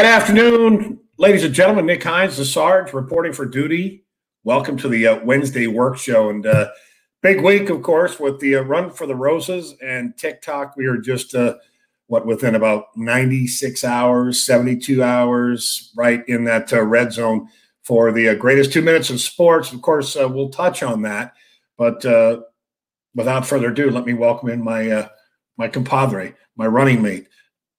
Good afternoon, ladies and gentlemen. Nick Hines, the Sarge, reporting for duty. Welcome to the uh, Wednesday work show. And uh, big week, of course, with the uh, run for the roses and TikTok. We are just, uh, what, within about 96 hours, 72 hours, right in that uh, red zone for the uh, greatest two minutes of sports. Of course, we'll touch on that. But without further ado, let me welcome in my, my compadre, my running mate,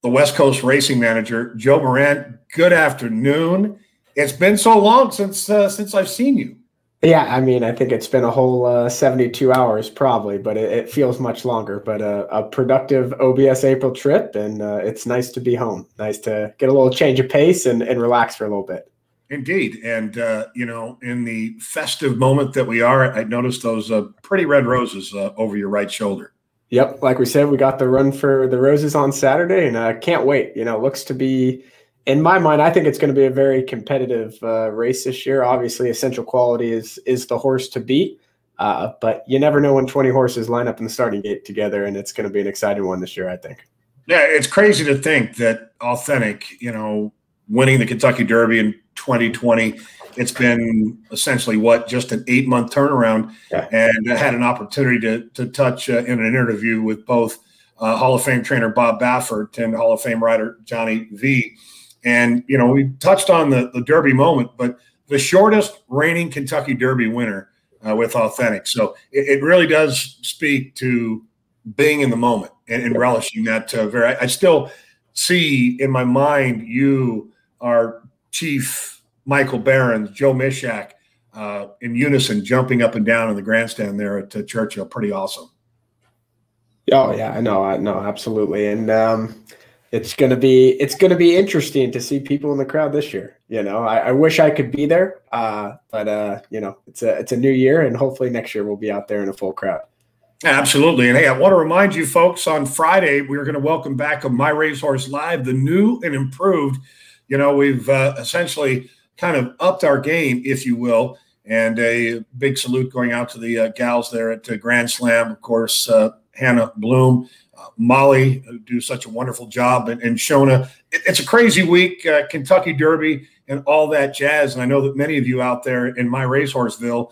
the West Coast racing manager, Joe Moran. Good afternoon. It's been so long since uh, since I've seen you. Yeah, I mean, I think it's been a whole uh, 72 hours probably, but it, it feels much longer. But uh, a productive OBS April trip, and uh, it's nice to be home. Nice to get a little change of pace and, and relax for a little bit. Indeed. And, uh, you know, in the festive moment that we are, I noticed those uh, pretty red roses uh, over your right shoulder. Yep, like we said, we got the run for the roses on Saturday, and I uh, can't wait. You know, looks to be, in my mind, I think it's going to be a very competitive uh, race this year. Obviously, essential quality is is the horse to beat, uh, but you never know when twenty horses line up in the starting gate together, and it's going to be an exciting one this year. I think. Yeah, it's crazy to think that authentic, you know, winning the Kentucky Derby in 2020 it's been essentially what just an eight month turnaround, yeah. and I had an opportunity to to touch uh, in an interview with both uh, Hall of Fame trainer Bob Baffert and Hall of Fame rider Johnny V. And you know we touched on the the Derby moment, but the shortest reigning Kentucky Derby winner uh, with authentic. So it, it, really does speak to being in the moment and, and relishing that. Uh, very, I still see in my mind you are chief Michael Behrens, Joe Mishak, uh, in unison jumping up and down in the grandstand there at uh, Churchill. Pretty awesome. Oh yeah, I know, I know, absolutely, and um, it's gonna be it's gonna be interesting to see people in the crowd this year. You know, I, I wish I could be there, uh, but uh, you know, it's a it's a new year, and hopefully next year we'll be out there in a full crowd. Absolutely. And hey, I want to remind you folks on Friday, we're going to welcome back on My Racehorse Live, the new and improved. You know, we've uh, essentially kind of upped our game, if you will. And a big salute going out to the uh, gals there at uh, Grand Slam, of course, uh, Hannah Bloom, uh, Molly, do such a wonderful job, and, and Shona. It, it's a crazy week, uh, Kentucky Derby, and all that jazz. And I know that many of you out there in my Racehorseville,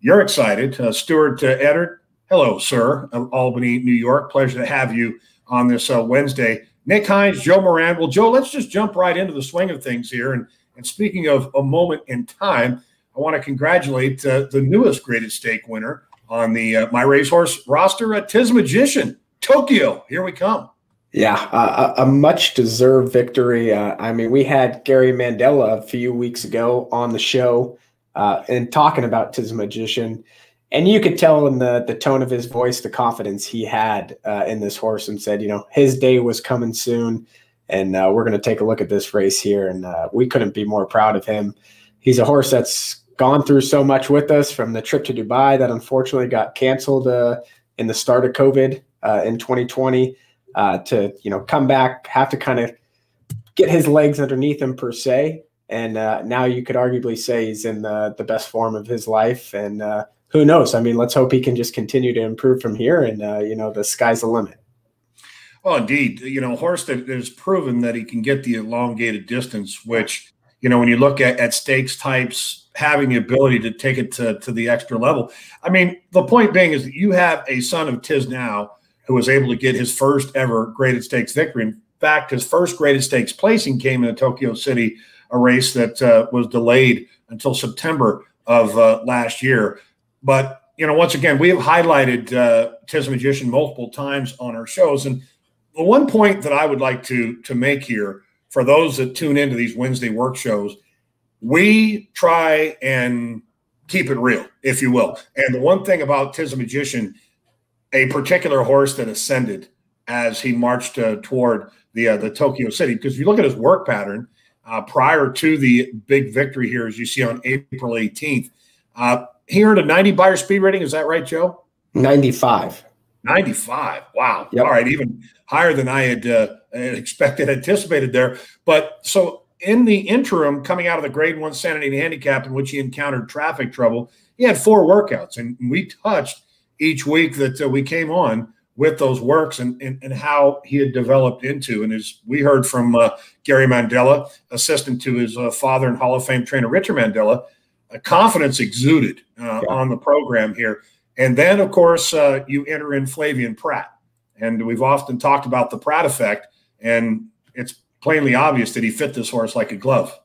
you're excited. Uh, Stuart uh, Eddard, hello, sir, Albany, New York. Pleasure to have you on this Wednesday. Nick Hines, Joe Moran. Well, Joe, let's just jump right into the swing of things here and – and speaking of a moment in time, I want to congratulate uh, the newest graded stake winner on the uh, My Racehorse roster, uh, Tiz Magician, Tokyo. Here we come. Yeah, uh, a, much deserved victory. Uh, I mean, we had Gary Mandella a few weeks ago on the show uh, and talking about Tiz Magician. And you could tell in the, the tone of his voice, the confidence he had uh, in this horse, and said, you know, his day was coming soon and uh, we're going to take a look at this race here. And uh, we couldn't be more proud of him. He's a horse that's gone through so much with us from the trip to Dubai that unfortunately got canceled uh, in the start of COVID uh, in 2020 uh, to you know come back, have to kind of get his legs underneath him per se. And uh, now you could arguably say he's in the, the best form of his life. And who knows? I mean, let's hope he can just continue to improve from here. And you know, the sky's the limit. Oh, indeed. You know, horse that has proven that he can get the elongated distance, which, you know, when you look at, at stakes types, having the ability to take it to, to the extra level. I mean, the point being is that you have a son of Tiz now who was able to get his first ever graded stakes victory. In fact, his first graded stakes placing came in a Tokyo City, a race that uh, was delayed until September of uh, last year. But, you know, once again, we have highlighted uh, Tiz Magician multiple times on our shows. And the one point that I would like to to make here for those that tune into these Wednesday work shows, we try and keep it real, if you will. And the one thing about Tiz Magician, a particular horse that ascended as he marched uh, toward the uh, the Tokyo City, because if you look at his work pattern uh, prior to the big victory here, as you see on April 18th, uh, he earned a 90 Beyer speed rating. Is that right, Joe? 95. 95. Wow. Yep. All right. Even higher than I had uh, expected, anticipated there. But so in the interim, coming out of the grade one Santa Anita handicap in which he encountered traffic trouble, he had four workouts. And we touched each week that uh, we came on with those works and, and, and how he had developed into. And as we heard from uh, Gary Mandella, assistant to his uh, father and Hall of Fame trainer Richard Mandella, confidence exuded uh, yeah. on the program here. And then, of course, uh, you enter in Flavien Prat. And we've often talked about the Prat effect, and it's plainly obvious that he fit this horse like a glove.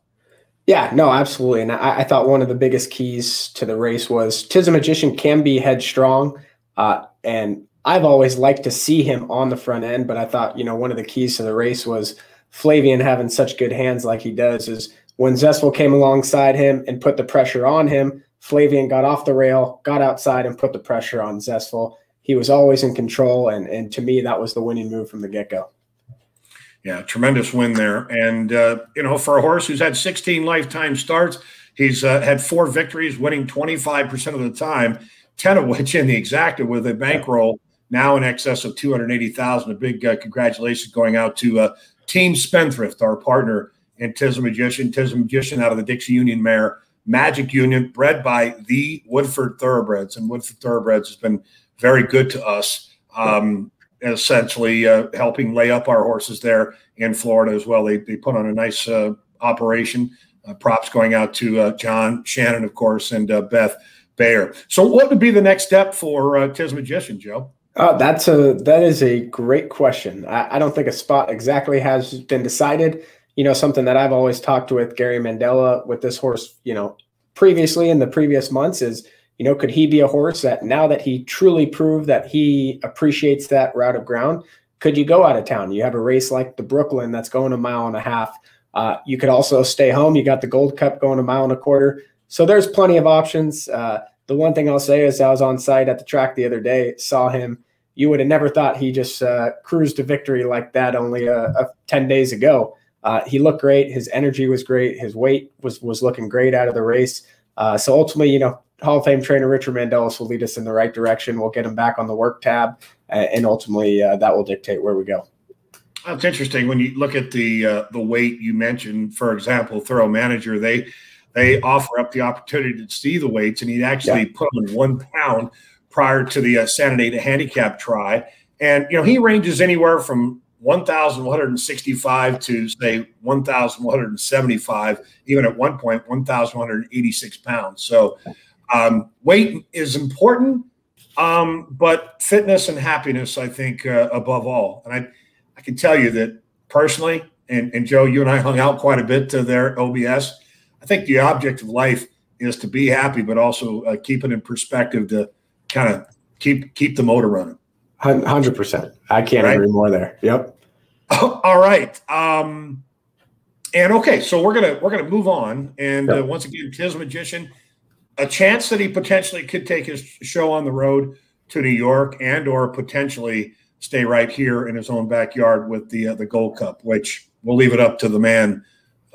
Yeah, no, absolutely. And I, I thought one of the biggest keys to the race was Tiz Magician can be headstrong. Uh, and I've always liked to see him on the front end, but I thought, you know, one of the keys to the race was Flavien having such good hands like he does is when Zestful came alongside him and put the pressure on him, Flavien got off the rail, got outside, and put the pressure on Zestful. He was always in control, and and to me, that was the winning move from the get go. Yeah, tremendous win there, and uh, you know, for a horse who's had 16 lifetime starts, he's uh, had four victories, winning 25 percent of the time, 10 of which in the exacta with a bankroll now in excess of 280,000. A big uh, congratulations going out to uh, Team Spendthrift, our partner and Tiz Magician. Tiz Magician out of the Dixie Union mare, Magic Union, bred by the Woodford Thoroughbreds. And Woodford Thoroughbreds has been very good to us, um, essentially uh, helping lay up our horses there in Florida as well. They, they put on a nice uh, operation. Uh, props going out to uh, John Shannon, of course, and uh, Beth Bayer. So, what would be the next step for uh, Tiz Magician, Joe? Uh, that's a that is a great question. I, I, don't think a spot exactly has been decided you know, something that I've always talked with Gary Mandella with this horse, you know, previously in the previous months is, you know, could he be a horse that now that he truly proved that he appreciates that route of ground, could you go out of town? You have a race like the Brooklyn that's going a mile and a half. Uh, you could also stay home. You got the Gold Cup going a mile and a quarter. So there's plenty of options. Uh, the one thing I'll say is I was on site at the track the other day, saw him. You would have never thought he just uh, cruised to victory like that only uh, 10 days ago. Uh, he looked great. His energy was great. His weight was was looking great out of the race. Uh, so ultimately, you know, Hall of Fame trainer Richard Mandella will lead us in the right direction. We'll get him back on the work tab, and ultimately uh, that will dictate where we go. That's interesting when you look at the uh, the weight you mentioned. For example, ThoroManager they they offer up the opportunity to see the weights, and he actually yeah. put on one pound prior to the uh, Santa Anita handicap try. And you know he ranges anywhere from 1,165 to say 1,175, even at one point, 1,186 pounds. So um, weight is important, um, but fitness and happiness, I think, uh, above all. And I, I can tell you that personally, and, and Joe, you and I hung out quite a bit to their OBS. I think the object of life is to be happy, but also uh, keep it in perspective to kind of keep keep the motor running. Hundred percent. I can't right? agree more there. Yep. All right. Um, and okay, so we're gonna we're gonna move on. And yep. uh, once again, Tiz Magician, a chance that he potentially could take his show on the road to New York and or potentially stay right here in his own backyard with the uh, the Gold Cup, which we'll leave it up to the man,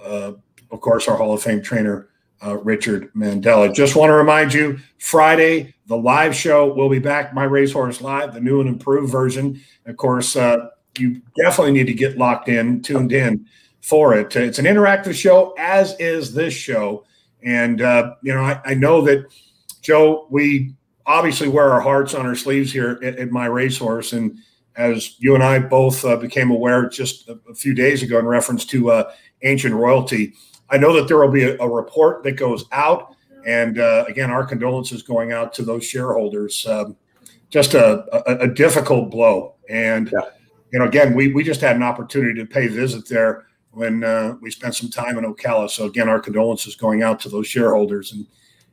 uh, of course, our Hall of Fame trainer. Uh, Richard Mandella. Just want to remind you Friday, the live show will be back. My Racehorse Live, the new and improved version. Of course, uh, you definitely need to get locked in, tuned in for it. It's an interactive show, as is this show. And, uh, you know, I, I, know that, Joe, we obviously wear our hearts on our sleeves here at, at My Racehorse. And as you and I both uh, became aware just a, few days ago in reference to uh, ancient royalty, I know that there will be a, a report that goes out. And uh, again, our condolences going out to those shareholders. Um, just a, a, difficult blow. And, yeah you know, again, we we just had an opportunity to pay visit there when uh, we spent some time in Ocala. So again, our condolences going out to those shareholders, and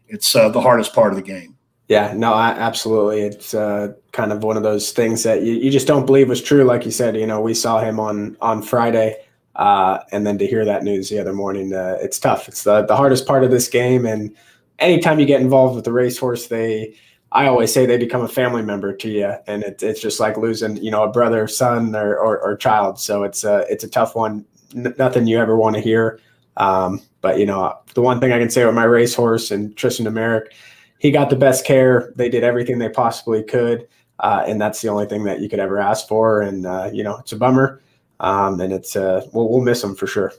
it's uh, the hardest part of the game. Yeah, no, I, absolutely. It's uh, kind of one of those things that you, you just don't believe was true. Like you said, you know, we saw him on on Friday, uh, and then to hear that news the other morning, uh, it's tough. It's the the hardest part of this game, and anytime you get involved with the racehorse, they I always say they become a family member to you, and it's it's just like losing, you know, a brother, son, or or, or child. So it's a it's a tough one. N- nothing you ever want to hear. Um, but you know, the one thing I can say with my racehorse and Tristan de Meric, he got the best care. They did everything they possibly could, uh, and that's the only thing that you could ever ask for. And uh, you know, it's a bummer, um, and it's uh, we'll, we'll miss him for sure.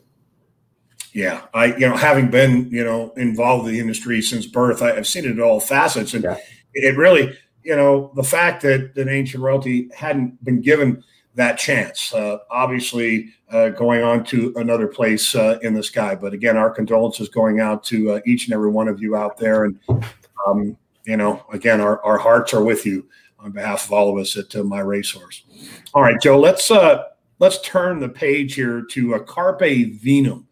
Yeah, I you know having been you know involved in the industry since birth, I, have seen it at all facets, and yeah it really you know, the fact that, that Ancient Royalty hadn't been given that chance, uh, obviously uh, going on to another place uh, in the sky. But again, our condolences going out to uh, each and every one of you out there. And, um, you know, again, our, our hearts are with you on behalf of all of us at uh, My Racehorse. All right, Joe, let's uh, let's turn the page here to a Carpe Venum.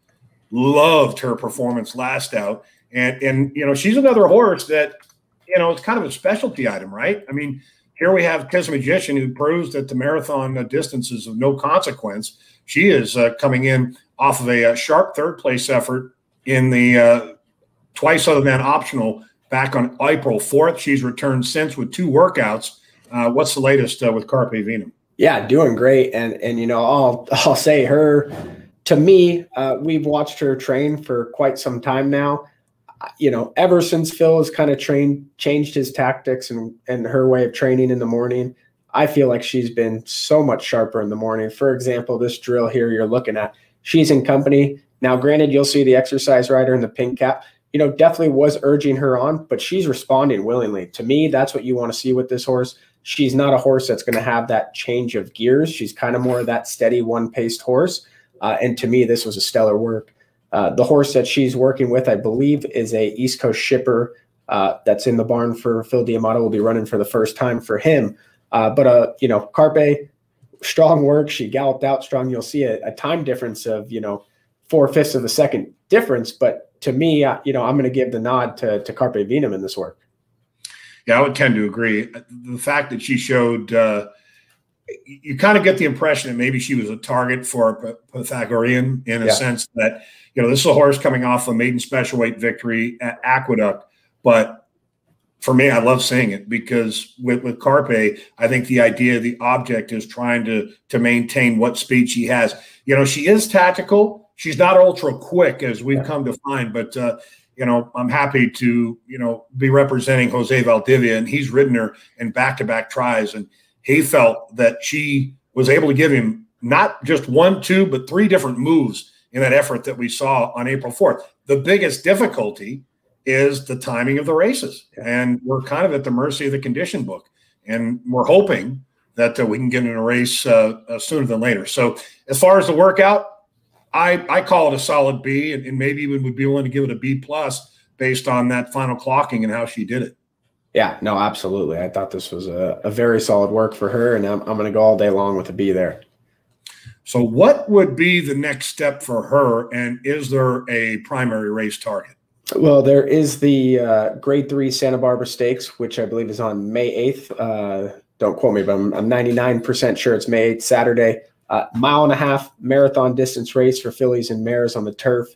Loved her performance last out. And, and you know, she's another horse that you know, it's kind of a specialty item, right? I mean, here we have Tiz Magician who proves that the marathon uh, distance is of no consequence. She is uh, coming in off of a, a, uh, sharp third place effort in the uh, twice other than optional back on April 4th. She's returned since with two workouts. Uh, what's the latest uh, with Carpe Venum? Yeah, doing great. And, and, you know, I'll, I'll say her, to me, we've watched her train for quite some time now you know, ever since Phil has kind of trained, changed his tactics and and her way of training in the morning, I feel like she's been so much sharper in the morning. For example, this drill here you're looking at, she's in company. Now, granted, you'll see the exercise rider in the pink cap, you know, definitely was urging her on, but she's responding willingly. To me, that's what you want to see with this horse. She's not a horse that's going to have that change of gears. She's kind of more of that steady one paced horse. Uh, and to me, this was a stellar work. Uh, the horse that she's working with, I believe, is a East Coast shipper uh, that's in the barn for Phil D'Amato. Will be running for the first time for him. Uh, but uh, you know, Carpe, strong work. She galloped out strong. You'll see a, a time difference of you know four fifths of a second difference. But to me, uh, you know, I'm going to give the nod to to Carpe Venum in this work. Yeah, I would tend to agree. The fact that she showed uh, you kind of get the impression that maybe she was a target for Pythagorean in a yeah. sense that you know this is a horse coming off a maiden special weight victory at Aqueduct, but for me, I love seeing it because with, with Carpe, I think the idea, the object is trying to to maintain what speed she has. You know, she is tactical. She's not ultra quick as we've yeah. come to find, but uh, you know, I'm happy to you know be representing Jose Valdivia, and he's ridden her in back to back tries and he felt that she was able to give him not just one, two, but three different moves in that effort that we saw on April 4th. The biggest difficulty is the timing of the races. And we're kind of at the mercy of the condition book. And we're hoping that uh, we can get in a race uh, uh, sooner than later. So, as far as the workout, I, I call it a solid B, and, and maybe even would be willing to give it a B plus based on that final clocking and how she did it. Yeah, no, absolutely. I thought this was a, a very solid work for her, and I'm, I'm going to go all day long with a B there. So, what would be the next step for her, and is there a primary race target? Well, there is the uh, Grade Three Santa Barbara Stakes, which I believe is on May eighth. Uh, don't quote me, but I'm, I'm 99% sure it's May 8th, Saturday. Uh, mile and a half marathon distance race for fillies and mares on the turf.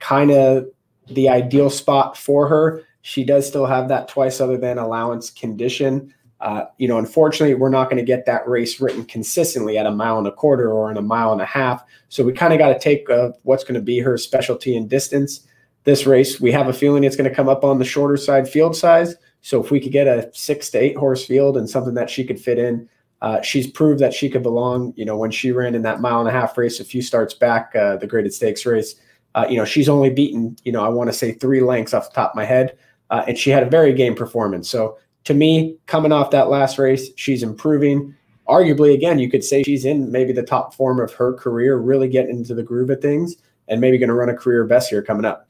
Kind of the ideal spot for her. She does still have that twice other than allowance condition. Uh, you know, unfortunately, we're not going to get that race written consistently at a mile and a quarter or in a mile and a half. So we kind of got to take uh, what's going to be her specialty in distance. This race, we have a feeling it's going to come up on the shorter side field size. So if we could get a six to eight horse field and something that she could fit in, uh, she's proved that she could belong. You know, when she ran in that mile and a half race a few starts back, uh, the graded stakes race, uh, you know, she's only beaten, you know, I want to say three lengths off the top of my head uh, and she had a very game performance. So to me, coming off that last race, she's improving. Arguably, again, you could say she's in maybe the top form of her career, really getting into the groove of things, and maybe going to run a career best here coming up.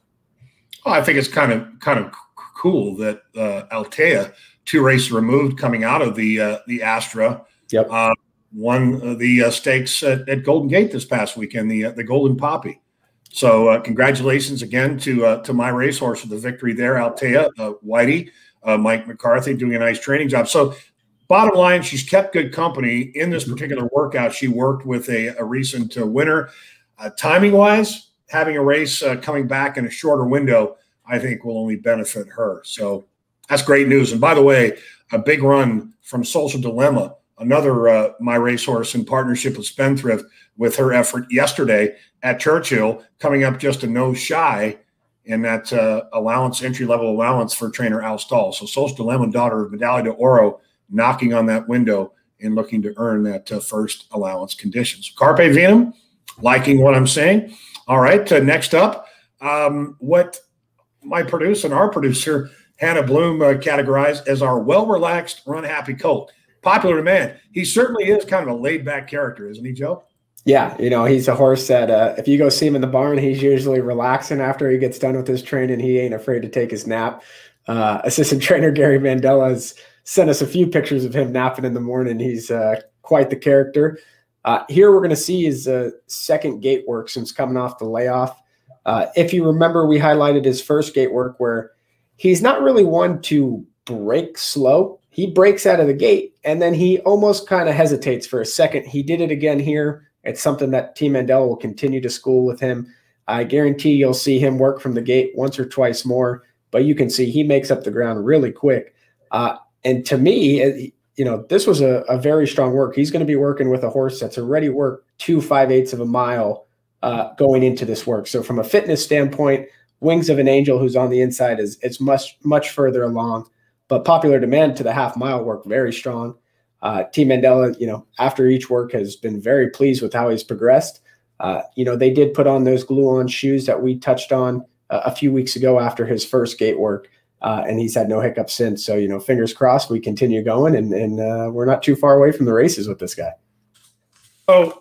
Oh, I think it's kind of kind of cool that uh, Altea, two races removed, coming out of the uh, the Astra, yep. uh, won the uh, stakes at, at, Golden Gate this past weekend, the uh, the Golden Poppy. So uh, congratulations again to uh, to my racehorse with the victory there, Altea, uh, Whitey, uh, Mike McCarthy doing a nice training job. So bottom line, she's kept good company in this mm-hmm. particular workout. She worked with a, a recent uh, winner. Uh, timing wise, having a race coming back in a shorter window, I think will only benefit her. So that's great news. And by the way, a big run from Social Dilemma, another my racehorse in partnership with Spendthrift with her effort yesterday at Churchill, coming up just a nose shy in that uh, allowance, entry level allowance for trainer Al Stall. So Social Dilemma, daughter of Medaglia d'Oro, knocking on that window and looking to earn that uh, first allowance conditions. Carpe Venum, liking what I'm saying. All right, uh, next up, um, what my producer and our producer Hannah Bloom uh, categorized as our well relaxed, run happy colt. Popular demand. He certainly is kind of a laid back character, isn't he, Joe? Yeah, you know, he's a horse that uh, if you go see him in the barn, he's usually relaxing after he gets done with his training. He ain't afraid to take his nap. Uh, assistant trainer Gary Mandella has sent us a few pictures of him napping in the morning. He's uh, quite the character. Uh, here we're going to see his uh, second gate work since coming off the layoff. Uh, if you remember, we highlighted his first gate work where he's not really one to break slow. He breaks out of the gate and then he almost kind of hesitates for a second. He did it again here. It's something that Team Mandella will continue to school with him. I guarantee you'll see him work from the gate once or twice more, but you can see he makes up the ground really quick. Uh, and to me, you know, this was a, a very strong work. He's going to be working with a horse that's already worked two five eighths of a mile uh, going into this work. So from a fitness standpoint, Wings of an Angel, who's on the inside, is it's much much further along. But popular demand to the half mile work very strong. Uh, Team Mandella, you know, after each work has been very pleased with how he's progressed. Uh, you know, they did put on those glue-on shoes that we touched on uh, a few weeks ago after his first gate work, uh, and he's had no hiccups since. So, you know, fingers crossed, we continue going, and and uh, we're not too far away from the races with this guy. Oh,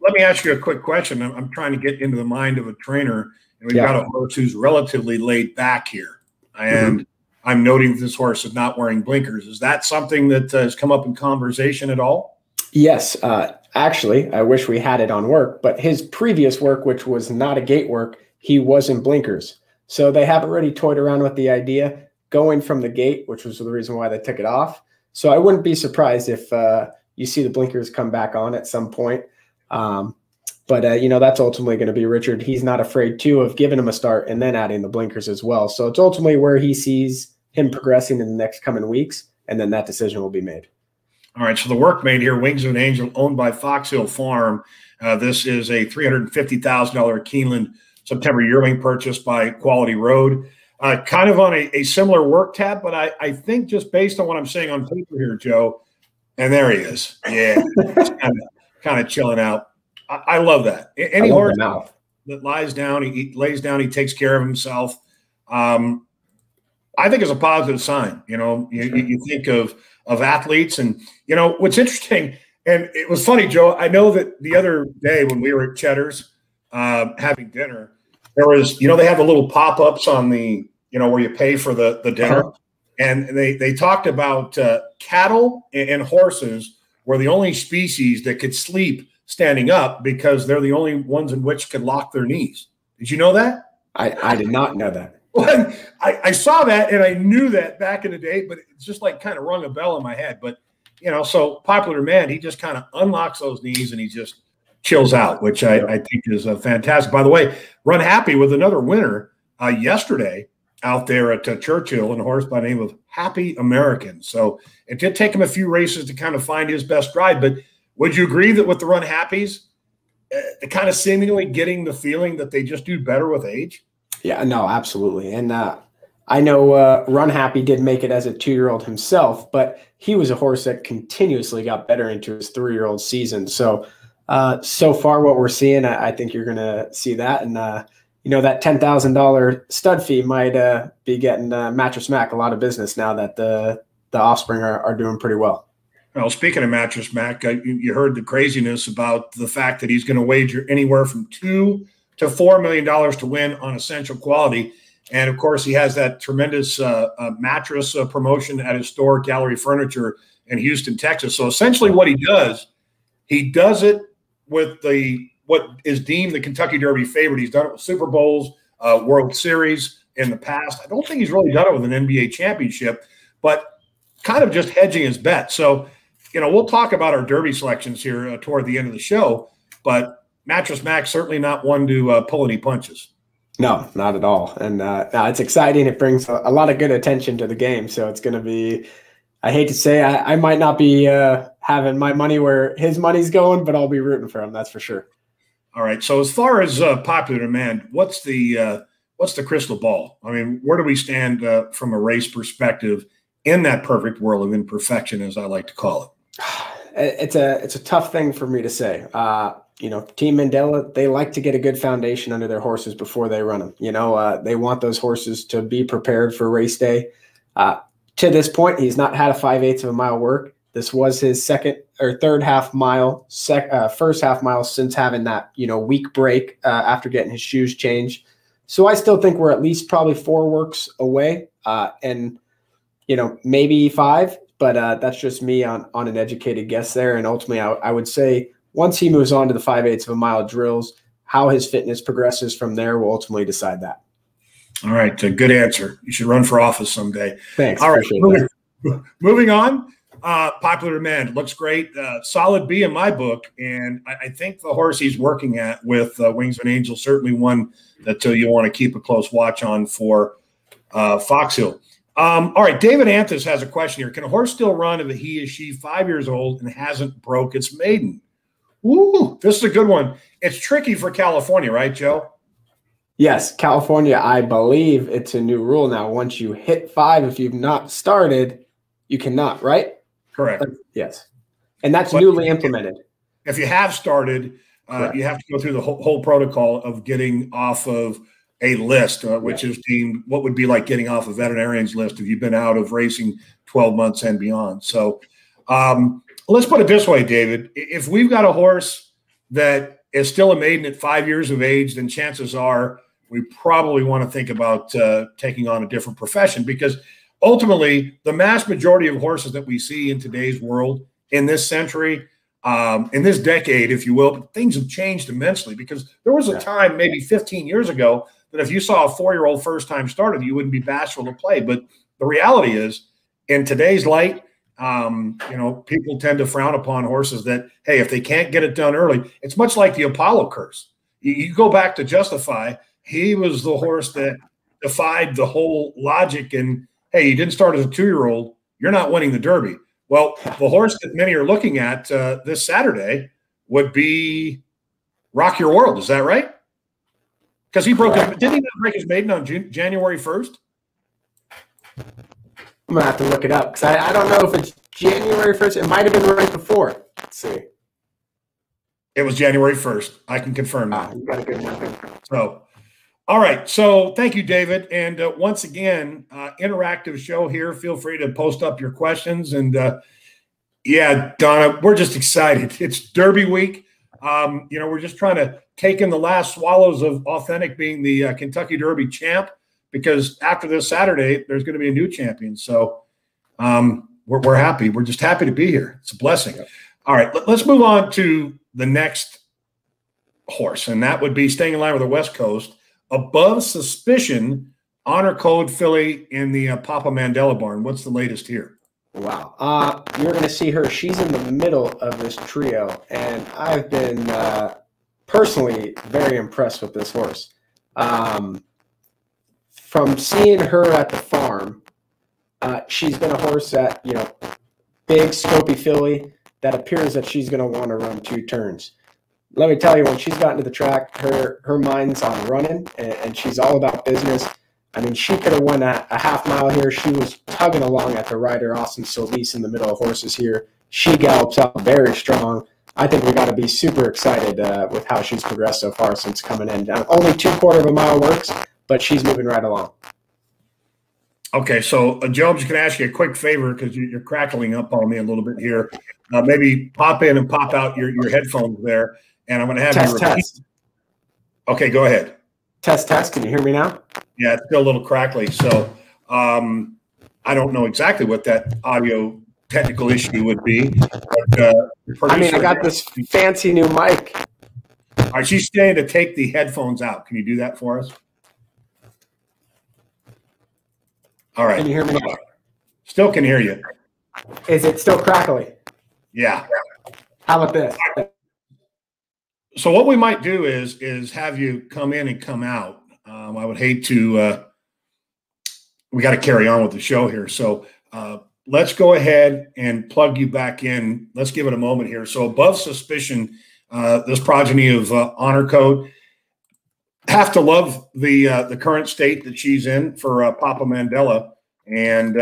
let me ask you a quick question. I'm, I'm trying to get into the mind of a trainer and we've yeah. got a horse who's relatively laid back here. And mm-hmm. I'm noting this horse is not wearing blinkers. Is that something that uh, has come up in conversation at all? Yes. Uh, actually, I wish we had it on work, but his previous work, which was not a gate work, he was in blinkers. So they have already toyed around with the idea going from the gate, which was the reason why they took it off. So I wouldn't be surprised if uh, you see the blinkers come back on at some point. Um, but uh, you know that's ultimately going to be Richard. He's not afraid too of giving him a start and then adding the blinkers as well. So it's ultimately where he sees him progressing in the next coming weeks, and then that decision will be made. All right. So the work made here, Wings of an Angel, owned by Fox Hill Farm. Uh, this is a three hundred fifty thousand dollar Keeneland September yearling purchase by Quality Road. Uh, kind of on a, a, similar work tab, but I, I think just based on what I'm saying on paper here, Joe, and there he is. Yeah, kind of kind of chilling out. I, I love that. Any love horse that lies down, he, he, lays down, he takes care of himself. Um, I think is a positive sign. You know, you, sure. you think of of athletes, and you know what's interesting. And it was funny, Joe. I know that the other day when we were at Cheddar's uh, having dinner, there was, you know, they have the little pop ups on the, you know, where you pay for the the dinner, uh-huh. and they they talked about uh, cattle and, and horses were the only species that could sleep standing up because they're the only ones in which can lock their knees. Did you know that? I, I did not know that. Well, I, I saw that and I knew that back in the day, but it's just like kind of rung a bell in my head. But you know, so popular man, he just kind of unlocks those knees and he just chills out, which I, I think is a fantastic. By the way, run happy with another winner uh, yesterday out there at uh, Churchill and a horse by the name of Happy American. So it did take him a few races to kind of find his best ride, but would you agree that with the run happies, uh, kind of seemingly getting the feeling that they just do better with age? Yeah, no, absolutely. And uh, I know uh, Run Happy did make it as a two year old himself, but he was a horse that continuously got better into his three year old season. So, uh, so far, what we're seeing, I, I think you're going to see that. And, uh, you know, that $10,000 stud fee might uh, be getting uh, Mattress Mac a lot of business now that the, the offspring are, are doing pretty well. Well, speaking of Mattress Mac, uh, you, you, heard the craziness about the fact that he's going to wager anywhere from two to four million dollars to win on essential quality. And of course, he has that tremendous uh, uh, mattress uh, promotion at his store, Gallery Furniture in Houston, Texas. So essentially, what he does, he does it with the what is deemed the Kentucky Derby favorite. He's done it with Super Bowls, uh, World Series in the past. I don't think he's really done it with an NBA championship, but kind of just hedging his bet. So you know, we'll talk about our Derby selections here uh, toward the end of the show, but Mattress Mac certainly not one to uh, pull any punches. No, not at all. And uh, no, it's exciting. It brings a, a, lot of good attention to the game. So it's going to be, I hate to say, I, I might not be uh, having my money where his money's going, but I'll be rooting for him. That's for sure. All right. So as far as uh, popular demand, what's the uh, what's the crystal ball? I mean, where do we stand uh, from a race perspective in that perfect world of imperfection, as I like to call it? It's a it's a tough thing for me to say. Uh, you know, Team Mandella, they like to get a good foundation under their horses before they run them. You know, uh, they want those horses to be prepared for race day. Uh, to this point, he's not had a five eighths of a mile work. This was his second or third half mile, sec, uh, first half mile since having that you know week break uh, after getting his shoes changed. So I still think we're at least probably four works away, uh, and you know maybe five, but uh, that's just me on on an educated guess there. And ultimately, I, I would say once he moves on to the five eighths of a mile drills, how his fitness progresses from there will ultimately decide that. All right, uh, good answer. You should run for office someday. Thanks. All right, moving, moving, on. Uh, popular demand looks great. Uh, solid B in my book, and I, I, think the horse he's working at with uh, Wings of an Angel certainly one that uh, you want to keep a close watch on for uh, Fox Hill. Um, all right, David Anthus has a question here. Can a horse still run if he is she five years old and hasn't broke its maiden? Ooh, this is a good one. It's tricky for California, right, Joe? Yes, California, I believe it's a new rule now. Once you hit five, if you've not started, you cannot, right? Correct. yes. And that's but newly implemented. If you have started, uh, you have to go through the whole, whole, protocol of getting off of a list, uh, which yeah. is deemed what would be like getting off a veterinarian's list if you've been out of racing 12 months and beyond. So um, let's put it this way, David. If we've got a horse that is still a maiden at five years of age, then chances are we probably want to think about uh, taking on a different profession because ultimately the mass majority of horses that we see in today's world in this century um, in this decade if you will things have changed immensely because there was a time maybe 15 years ago that if you saw a four-year-old first time starter, you wouldn't be bashful to play but the reality is in today's light um, you know people tend to frown upon horses that hey if they can't get it done early it's much like the apollo curse you, you go back to justify he was the horse that defied the whole logic. And hey, you didn't start as a two year old, you're not winning the Derby. Well, the horse that many are looking at uh, this Saturday would be Rock Your World. Is that right? Because he broke his, didn't he not break his maiden on June, January 1st? I'm gonna have to look it up because I, I don't know if it's January 1st. It might have been right before. Let's see. It was January 1st. I can confirm that. Ah, you got a good one. So all right. So thank you, David. And uh, once again, uh, interactive show here. Feel free to post up your questions. And uh, yeah, Donna, we're just excited. It's Derby week. Um, you know, we're just trying to take in the last swallows of authentic being the uh, Kentucky Derby champ because after this Saturday, there's going to be a new champion. So um, we're, we're happy. We're just happy to be here. It's a blessing. All right. Let, let's move on to the next horse, and that would be staying in line with the West Coast above suspicion honor code filly in the uh, Papa Mandella barn. What's the latest here? Wow. Uh, you're going to see her. She's in the middle of this trio, and I've been uh, personally very impressed with this horse. Um, from seeing her at the farm, uh, she's been a horse that, you know, big, scopy filly that appears that she's going to want to run two turns let me tell you, when she's gotten to the track, her her mind's on running, and, and she's all about business. I mean, she could have won a, a, half mile here. She was tugging along at the rider, Austin Solis, in the middle of horses here. She gallops out very strong. I think we got to be super excited uh, with how she's progressed so far since coming in. only two quarter of a mile works, but she's moving right along. Okay, so uh, Joe, I'm just going to ask you a quick favor because you, are crackling up on me a little bit here. Uh, maybe pop in and pop out your, your headphones there and I'm going to have test, you repeat. Test. Okay, go ahead. Test, test. Can you hear me now? Yeah, it's still a little crackly. So um, I don't know exactly what that audio technical issue would be. But, uh, I mean, I got this fancy new mic. Are she's saying to take the headphones out. Can you do that for us? All right. Can you hear me? Still can hear you. Is it still crackly? Yeah. How about this? So what we might do is is have you come in and come out. Um, I would hate to. Uh, we got to carry on with the show here, so uh, let's go ahead and plug you back in. Let's give it a moment here. So above suspicion, uh, this progeny of uh, honor code have to love the uh, the current state that she's in for uh, Papa Mandella, and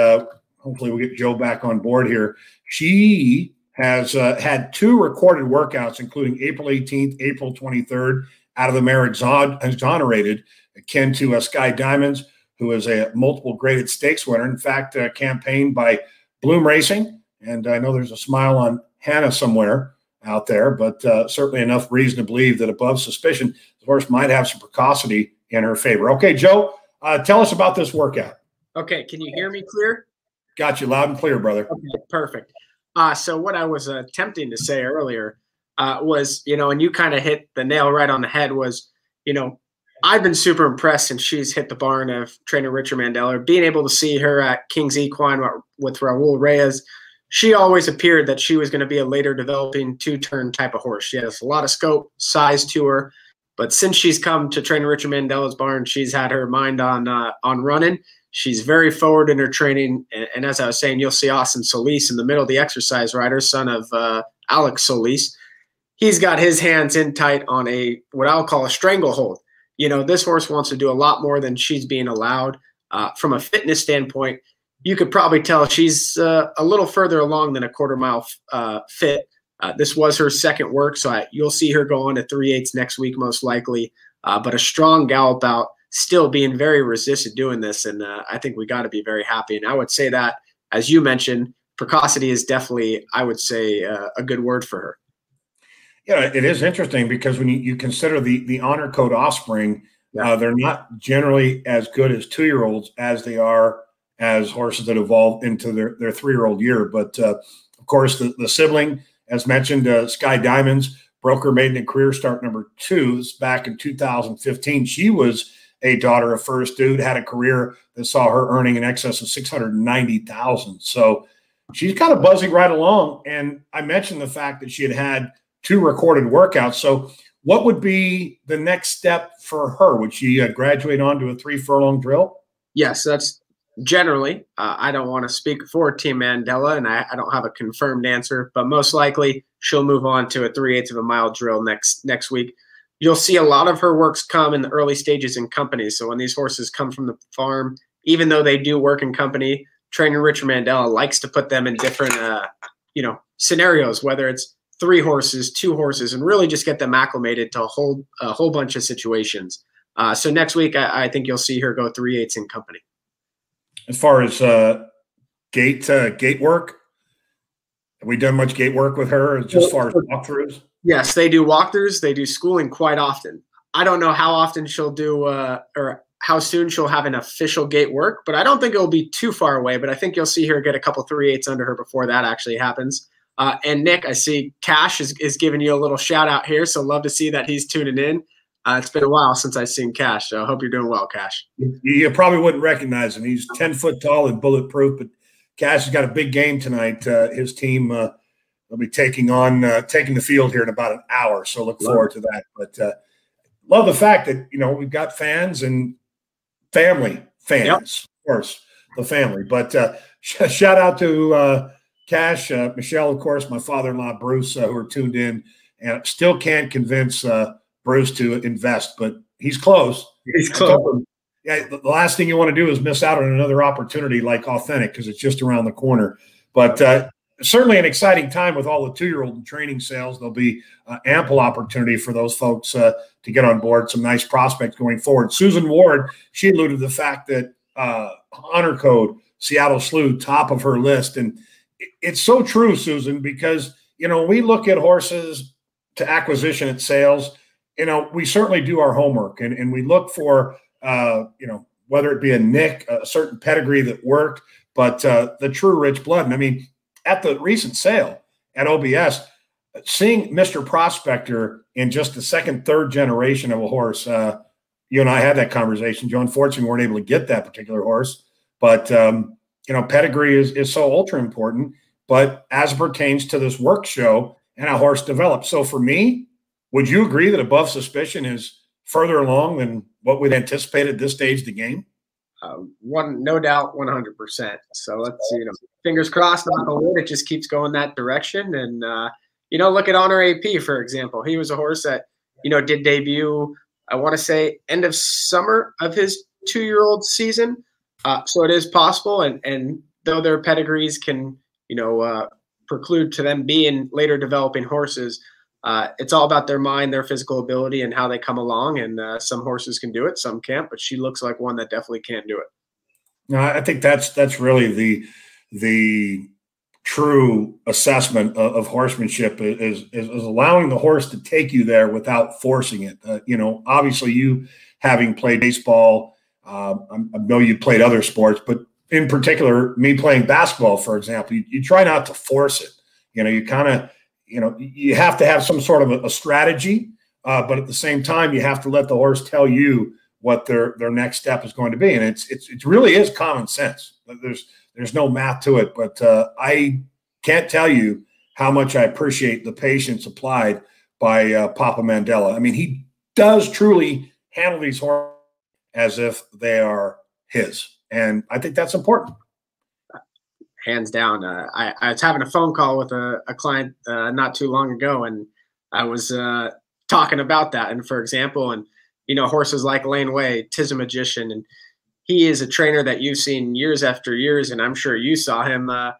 hopefully we'll get Joe back on board here. She has uh, had two recorded workouts, including April 18th, April 23rd, out of the mare exonerated, akin to uh, Sky Diamonds, who is a multiple graded stakes winner. In fact, uh, campaigned by Bloom Racing. And I know there's a smile on Hannah somewhere out there, but uh, certainly enough reason to believe that above suspicion, the horse might have some precocity in her favor. Okay, Joe, uh, tell us about this workout. Okay, can you hear me clear? Got you loud and clear, brother. Okay, perfect. Uh, so what I was attempting to say earlier uh, was, you know, and you kind of hit the nail right on the head was, you know, I've been super impressed since she's hit the barn of trainer Richard Mandella. Being able to see her at King's Equine with Raul Reyes, she always appeared that she was going to be a later developing two turn type of horse. She has a lot of scope, size to her. But since she's come to trainer Richard Mandella's barn, she's had her mind on uh, on running. She's very forward in her training, and, and, as I was saying, you'll see Austin Solis in the middle of the exercise rider, son of uh, Alex Solis. He's got his hands in tight on a what I'll call a stranglehold. You know, this horse wants to do a lot more than she's being allowed. Uh, from a fitness standpoint, you could probably tell she's uh, a little further along than a quarter mile uh, fit. Uh, this was her second work, so I, you'll see her go on to three eighths next week, most likely. Uh, but a strong gallop out, still being very resistant doing this, and uh, I think we got to be very happy. And I would say that, as you mentioned, precocity is definitely, I would say, a good word for her. Yeah, it is interesting because when you, you consider the the honor code offspring, yeah. they're not generally as good as two year olds as they are as horses that evolve into their, their three year old year. But uh, of course, the, the sibling, as mentioned, uh, Sky Diamonds, broker maiden in career start number two back in 2015. She was a daughter of First Dude, had a career that saw her earning in excess of 690,000. So she's kind of buzzing right along. And I mentioned the fact that she had had two recorded workouts. So what would be the next step for her? Would she uh, graduate onto a three furlong drill? Yes, that's generally, uh, I don't want to speak for Team Mandella, and I, I, don't have a confirmed answer, but most likely she'll move on to a three eighths of a mile drill next next week. You'll see a lot of her works come in the early stages in companies. So when these horses come from the farm, even though they do work in company, trainer Richard Mandella likes to put them in different, uh, you know, scenarios, whether it's three horses, two horses, and really just get them acclimated to a whole a whole bunch of situations. Uh, so next week, I, I think you'll see her go three eighths in company as far as uh, gate uh, gate work, have we done much gate work with her as far as walkthroughs? Yes, they do walkthroughs. They do schooling quite often. I don't know how often she'll do uh, or how soon she'll have an official gate work, but I don't think it'll be too far away. But I think you'll see her get a couple three eights under her before that actually happens. Uh, and Nick, I see Cash is, is giving you a little shout out here, so love to see that he's tuning in. Uh, it's been a while since I've seen Cash, so I hope you're doing well, Cash. You probably wouldn't recognize him. He's 10 foot tall and bulletproof, but Cash has got a big game tonight. Uh, his team uh, will be taking on uh, taking the field here in about an hour, so look forward to that. But uh, love the fact that you know we've got fans and family fans, yep. of course, the family. But uh, sh- shout out to Cash, Michelle, of course, my father-in-law Bruce, who are tuned in, and still can't convince. Bruce to invest, but he's close. He's close. Yeah, the last thing you want to do is miss out on another opportunity like Authentic because it's just around the corner. But uh, certainly an exciting time with all the two-year-old training sales. There'll be uh, ample opportunity for those folks uh, to get on board. Some nice prospects going forward. Susan Ward, she alluded to the fact that uh, honor code Seattle Slew top of her list, and it's so true, Susan, because you know we look at horses to acquisition and sales you know, we certainly do our homework and, and we look for, uh, you know, whether it be a nick, a certain pedigree that worked, but uh, the true rich blood. I mean, at the recent sale at OBS, seeing Mr. Prospector in just the second, third generation of a horse, uh, you and I had that conversation. Joe, unfortunately, weren't able to get that particular horse, but um, you know, pedigree is is so ultra important. But as pertains to this work show and how horse develops, so for me, would you agree that above suspicion is further along than what we'd anticipate at this stage of the game? Uh, one, no doubt, one hundred percent. So let's you know, fingers crossed, knock on wood, it just keeps going that direction. And uh, you know, look at Honor AP for example. He was a horse that you know did debut. I want to say end of summer of his two-year-old season. Uh, so it is possible, and and though their pedigrees can you know uh, preclude to them being later developing horses, uh, it's all about their mind, their physical ability, and how they come along. And uh, some horses can do it, some can't. But she looks like one that definitely can't do it. No, I think that's that's really the the true assessment of, of horsemanship is, is, is allowing the horse to take you there without forcing it. Uh, you know, obviously, you having played baseball, uh, I know you played other sports, but in particular, me playing basketball, for example, you, you try not to force it. You know, you kind of you know you have to have some sort of a, a strategy uh, but at the same time you have to let the horse tell you what their their next step is going to be and it's it's it really is common sense there's there's no math to it but uh, i can't tell you how much i appreciate the patience applied by uh, papa Mandella. i mean he does truly handle these horses as if they are his and i think that's important hands down. Uh, I, I, was having a phone call with a, a client uh, not too long ago, and I was uh, talking about that. And for example, and you know, horses like Lane Way, Tizamagician, and he is a trainer that you've seen years after years, and I'm sure you saw him uh,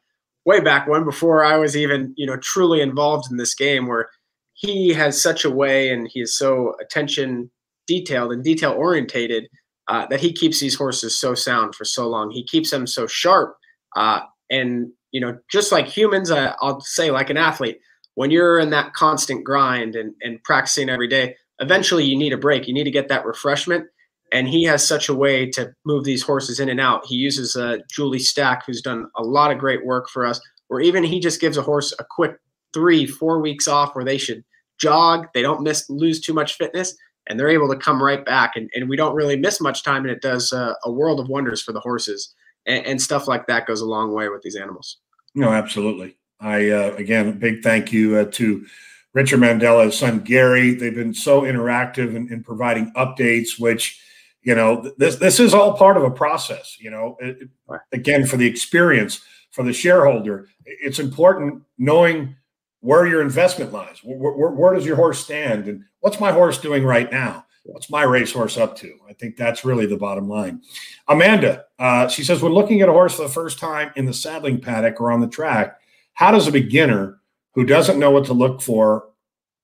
way back when, before I was even you know truly involved in this game, where he has such a way, and he is so attention detailed and detail orientated. Uh, that he keeps these horses so sound for so long. He keeps them so sharp uh, and you know, just like humans, I, I'll say like an athlete, when you're in that constant grind and, and practicing every day, eventually you need a break. You need to get that refreshment. And he has such a way to move these horses in and out. He uses uh, Julie Stack, who's done a lot of great work for us, or even he just gives a horse a quick three, four weeks off where they should jog. They don't miss, lose too much fitness, and they're able to come right back. And, and we don't really miss much time, and it does uh, a world of wonders for the horses and, and, stuff like that goes a long way with these animals. No, absolutely. I uh, again, a big thank you uh, to Richard Mandella's son Gary. They've been so interactive in, in, providing updates, which you know this this is all part of a process. You know, it, right. again for the experience for the shareholder, it's important knowing where your investment lies. Where, where, where does your horse stand, and what's my horse doing right now? What's my racehorse up to? I think that's really the bottom line. Amanda, uh, she says, when looking at a horse for the first time in the saddling paddock or on the track, how does a beginner who doesn't know what to look for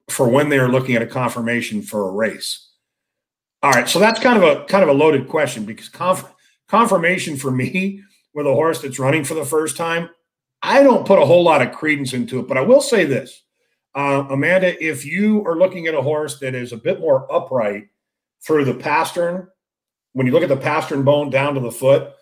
for when they are looking at a confirmation for a race? All right, so that's kind of a kind of a loaded question because conf- conformation for me with a horse that's running for the first time, I don't put a whole lot of credence into it. But I will say this: uh, Amanda, if you are looking at a horse that is a bit more upright through the pastern, when you look at the pastern bone down to the foot,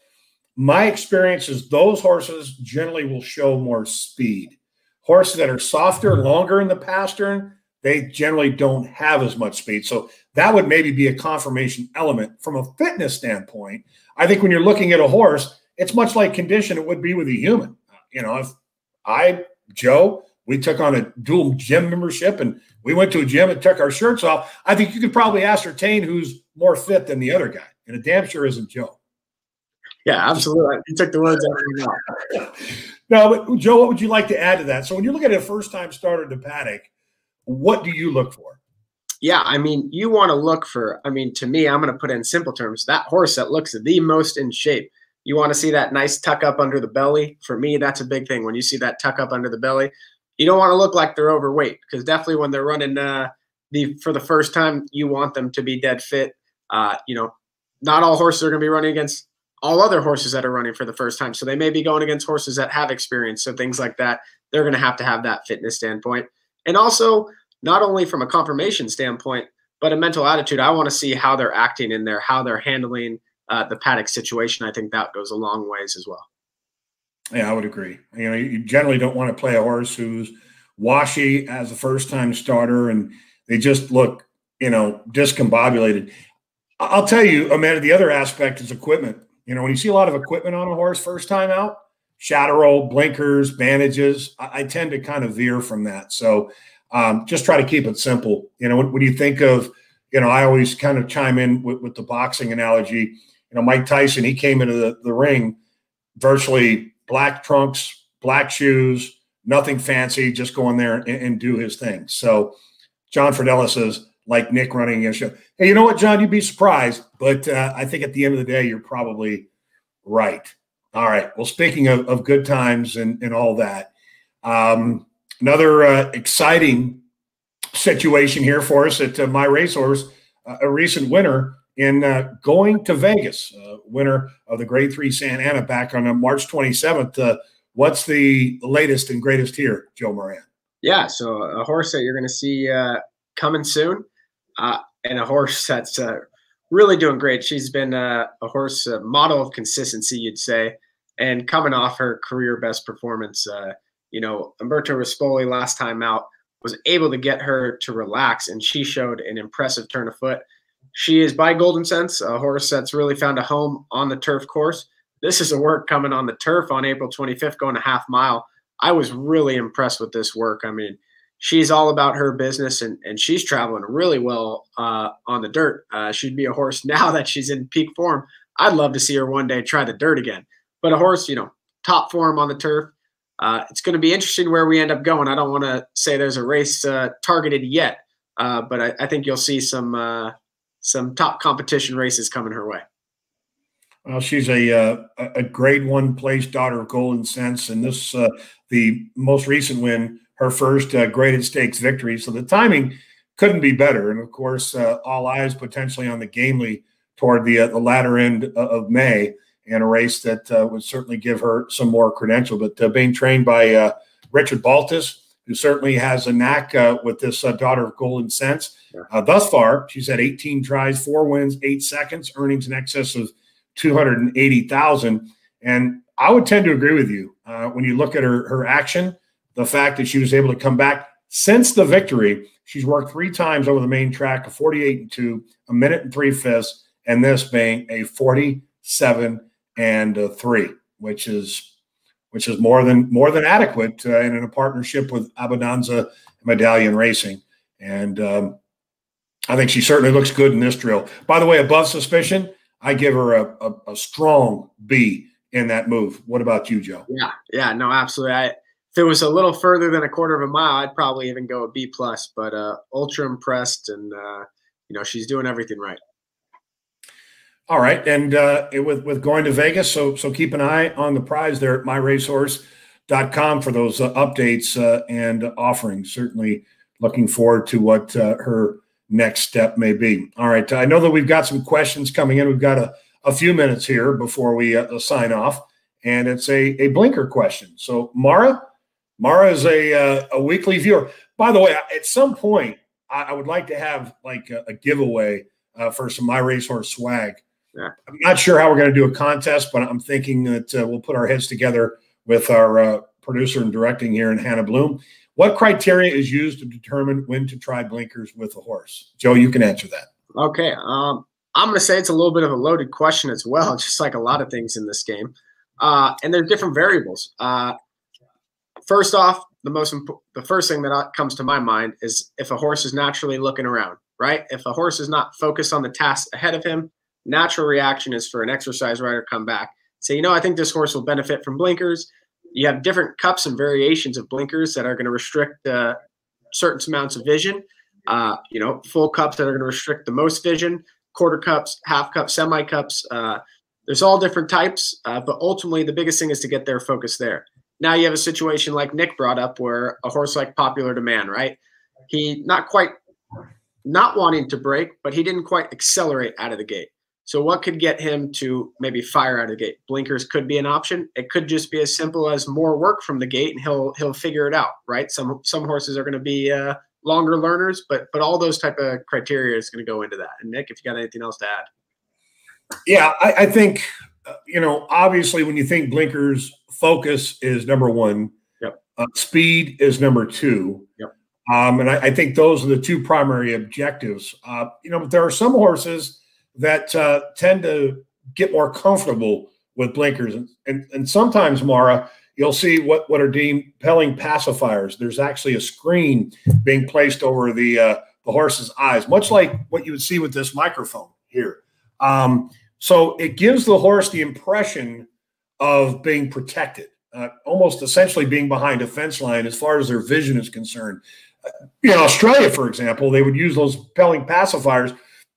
my experience is those horses generally will show more speed. Horses that are softer, longer in the pastern, they generally don't have as much speed. So that would maybe be a confirmation element from a fitness standpoint. I think when you're looking at a horse, it's much like condition it would be with a human. You know, if I, Joe, we took on a dual gym membership and we went to a gym and took our shirts off. I think you could probably ascertain who's more fit than the other guy. And it damn sure isn't Joe. Yeah, absolutely. You took the words out of my mouth. no, but Joe, what would you like to add to that? So when you're looking at a first time starter to paddock, what do you look for? Yeah, I mean, you want to look for, I mean, to me, I'm going to put in simple terms that horse that looks the most in shape. You want to see that nice tuck up under the belly. For me, that's a big thing. When you see that tuck up under the belly, you don't want to look like they're overweight because definitely when they're running uh, the for the first time, you want them to be dead fit. Uh, you know, not all horses are going to be running against all other horses that are running for the first time, so they may be going against horses that have experience. So things like that, they're going to have to have that fitness standpoint, and also not only from a confirmation standpoint, but a mental attitude. I want to see how they're acting in there, how they're handling uh, the paddock situation. I think that goes a long ways as well. Yeah, I would agree. You know, you generally don't want to play a horse who's washy as a first time starter and they just look, you know, discombobulated. I'll tell you, Amanda, the other aspect is equipment. You know, when you see a lot of equipment on a horse first time out, shadow roll, blinkers, bandages, I, I, tend to kind of veer from that. So um, just try to keep it simple. You know, when, when, you think of, you know, I always kind of chime in with, with the boxing analogy. Know, Mike Tyson, he came into the, the ring virtually black trunks, black shoes, nothing fancy, just go in there and, and do his thing. So John Fredella says, like Nick running against you. Hey, you know what, John? You'd be surprised, but uh, I think at the end of the day, you're probably right. All right. Well, speaking of, of good times and, and all that, um, another uh, exciting situation here for us at uh, my racehorse, uh, a recent winner in uh, going to Vegas, uh, winner of the Grade Three Santa Ana back on uh, March 27th. Uh, what's the latest and greatest here, Joe Moran? Yeah, so a horse that you're going to see uh, coming soon, and a horse that's really doing great. She's been a horse a model of consistency, you'd say, and coming off her career best performance. you know, Umberto Rispoli last time out was able to get her to relax, and she showed an impressive turn of foot. She is by Goldencents, a horse that's really found a home on the turf course. This is a work coming on the turf on April 25th, going a half mile. I was really impressed with this work. I mean, she's all about her business and, and she's traveling really well uh, on the dirt. Uh, she'd be a horse now that she's in peak form. I'd love to see her one day try the dirt again. But a horse, you know, top form on the turf, uh, it's going to be interesting where we end up going. I don't want to say there's a race uh, targeted yet, uh, but I, I, think you'll see some uh, some top competition races coming her way. Well, she's a uh, a grade one place daughter of Goldencents, and this uh, the most recent win, her first graded stakes victory. So the timing couldn't be better, and of course, all eyes potentially on the Gamely toward the the latter end of May and a race that uh, would certainly give her some more credential. But uh, being trained by uh, Richard Baltas, who certainly has a knack uh, with this uh, daughter of Goldencents. Uh, thus far, she's had 18 tries, four wins, eight seconds, earnings in excess of 280,000. And I would tend to agree with you when you look at her her action, the fact that she was able to come back since the victory. She's worked three times over the main track, a 48 and two, a minute and three fifths, and this being a 47 and uh, three, which is which is more than more than adequate, uh, and in a partnership with Abbondanza Medallion Racing. And um, I think she certainly looks good in this drill. By the way, above suspicion, I give her a, a, a strong B in that move. What about you, Joe? Yeah, yeah, no, absolutely. I, if it was a little further than a quarter of a mile, I'd probably even go a B plus. But uh, ultra impressed, and uh, you know she's doing everything right. All right, and uh, with with going to Vegas, so so keep an eye on the prize there at myracehorse.com for those uh, updates uh, and offerings. Certainly, looking forward to what uh, her next step may be. All right, I know that we've got some questions coming in. We've got a, a few minutes here before we uh, sign off, and it's a a blinker question. So Mara, Mara is a uh, a weekly viewer. By the way, at some point, I, I would like to have like a, a giveaway for some my racehorse swag. I'm not sure how we're going to do a contest, but I'm thinking that uh, we'll put our heads together with our uh, producer and directing here in Hannah Bloom. What criteria is used to determine when to try blinkers with a horse? Joe, you can answer that. Okay. Um, I'm going to say it's a little bit of a loaded question as well, just like a lot of things in this game. Uh, and there's different variables. Uh, first off, the most imp- the first thing that uh, comes to my mind is if a horse is naturally looking around, right? If a horse is not focused on the task ahead of him, natural reaction is for an exercise rider to come back, say, you know, I think this horse will benefit from blinkers. You have different cups and variations of blinkers that are going to restrict uh, certain amounts of vision. Uh, you know, full cups that are going to restrict the most vision, quarter cups, half cups, semi cups. Uh, there's all different types, uh, but ultimately the biggest thing is to get their focus there. Now you have a situation like Nick brought up where a horse like Popular Demand, right? He not quite not wanting to break, but he didn't quite accelerate out of the gate. So what could get him to maybe fire out of the gate? Blinkers could be an option. It could just be as simple as more work from the gate, and he'll he'll figure it out. Right? Some some horses are going to be uh, longer learners, but but all those type of criteria is going to go into that. And Nick, if you got anything else to add? Yeah, I, I think uh, you know obviously when you think blinkers, focus is number one. Yep. Uh, speed is number two. Yep. Um, and I, I, think those are the two primary objectives. Uh, you know, but there are some horses that uh, tend to get more comfortable with blinkers. And, and, sometimes, Mara, you'll see what, what are deemed Pelling pacifiers. There's actually a screen being placed over the, uh, the horse's eyes, much like what you would see with this microphone here. Um, so it gives the horse the impression of being protected, uh, almost essentially being behind a fence line as far as their vision is concerned. In Australia, for example, they would use those Pelling pacifiers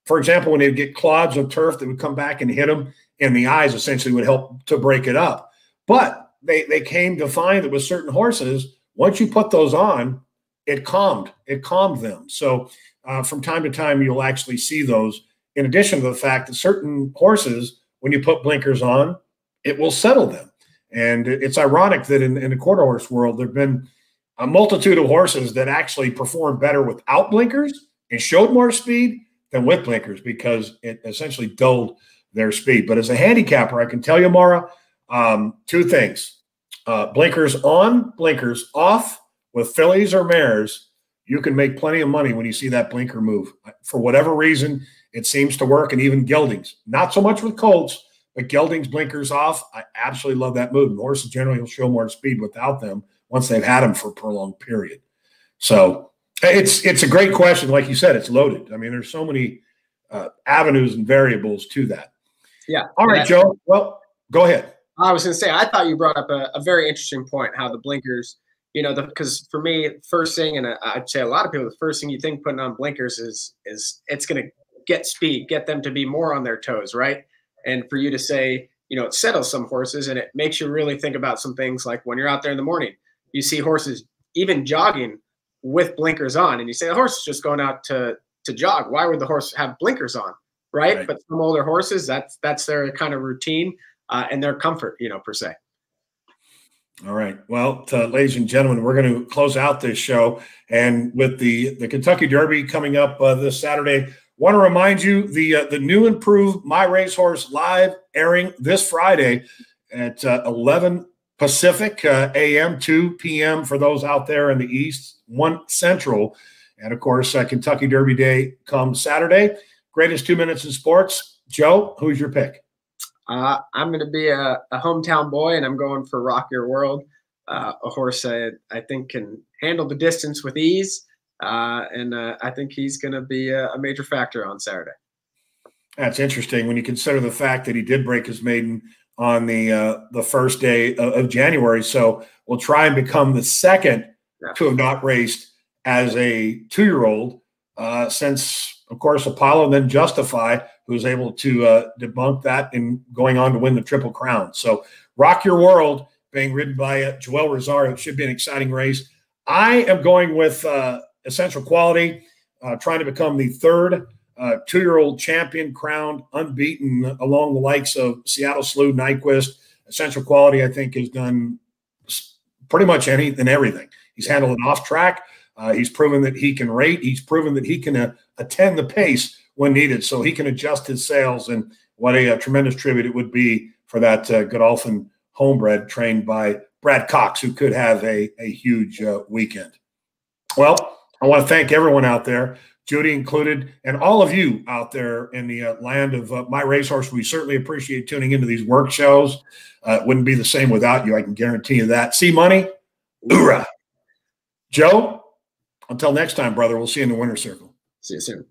for example, when they would get clods of turf that would come back and hit them in the eyes, essentially would help to break it up. But they, they came to find that with certain horses, once you put those on, it calmed it calmed them. So uh, from time to time, you'll actually see those. In addition to the fact that certain horses, when you put blinkers on, it will settle them. And it's ironic that in, in the quarter horse world, there have been a multitude of horses that actually performed better without blinkers and showed more speed than with blinkers because it essentially dulled their speed. But as a handicapper, I can tell you, Mara, um, two things uh, blinkers on, blinkers off with fillies or mares. You can make plenty of money when you see that blinker move. For whatever reason, it seems to work. And even geldings, not so much with colts, but geldings blinkers off. I absolutely love that move. Horses generally will show more speed without them once they've had them for a prolonged period. So it's it's a great question. Like you said, it's loaded. I mean, there's so many uh, avenues and variables to that. Yeah. All right, Joe. Well, go ahead. I was going to say, I thought you brought up a, a very interesting point. How the blinkers, you know, because for me, first thing, and I'd say a lot of people, the first thing you think putting on blinkers is is it's going to get speed, get them to be more on their toes, right? And for you to say, you know, it settles some horses, and it makes you really think about some things like when you're out there in the morning you see horses even jogging with blinkers on, and you say the horse is just going out to to jog. Why would the horse have blinkers on, right? right. But some older horses, that's that's their kind of routine uh, and their comfort, you know, per se. All right. Well, to, ladies and gentlemen, we're going to close out this show, and with the the Kentucky Derby coming up uh, this Saturday, want to remind you the uh, the new improved My Racehorse live airing this Friday at uh, 11 Pacific, uh, AM, 2 p.m. for those out there in the East, 1 Central. And of course, uh, Kentucky Derby Day comes Saturday. Greatest two minutes in sports. Joe, who's your pick? Uh, I'm going to be a, a, hometown boy, and I'm going for Rock Your World, uh, a horse I, I think can handle the distance with ease. Uh, and uh, I think he's going to be a, a major factor on Saturday. That's interesting when you consider the fact that he did break his maiden on the uh, the first day of, of, January. So we'll try and become the second yeah. to have not raced as a two year old uh, since, of course, Apollo and then Justify, who was able to uh, debunk that and going on to win the Triple Crown. So Rock Your World being ridden by uh, Joel Rosario should be an exciting race. I am going with uh, Essential Quality, uh, trying to become the third uh, two year old champion crowned, unbeaten, along the likes of Seattle Slew, Nyquist. Essential Quality, I think, has done pretty much anything and everything. He's handled it off track. Uh, he's proven that he can rate. He's proven that he can uh, attend the pace when needed. So he can adjust his sails. And what a, a tremendous tribute it would be for that uh, Godolphin homebred trained by Brad Cox, who could have a, a huge uh, weekend. Well, I want to thank everyone out there Judy included, and all of you out there in the uh, land of uh, my racehorse. We certainly appreciate tuning into these work shows. Uh, it wouldn't be the same without you. I can guarantee you that. See money, hoorah. Joe, until next time, brother. We'll see you in the winter circle. See you soon.